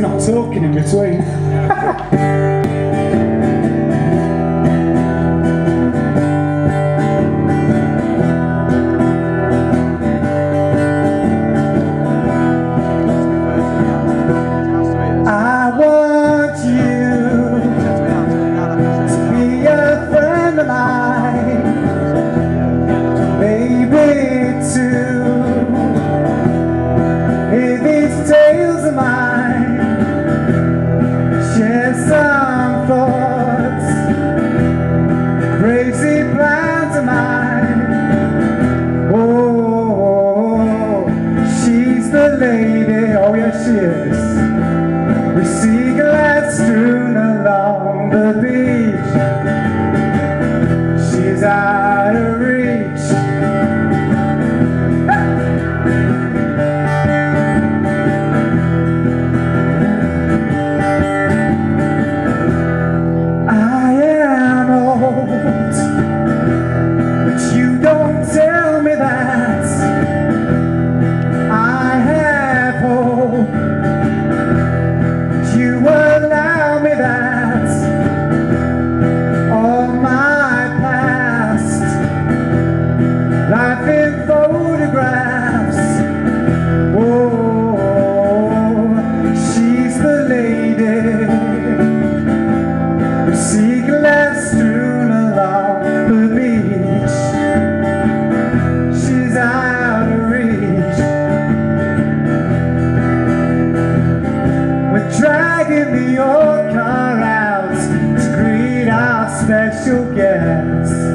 not talking in between. some thoughts. Crazy plans of mine. Oh, she's the lady, oh yes she is. We see glass strewn along the beach. She's out. to guess